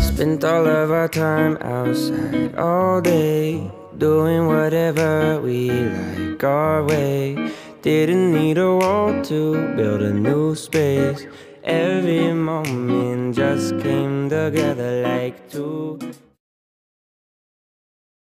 Spent all of our time outside all day, doing whatever we like our way. Didn't need a wall to build a new space. Every moment just came together like two.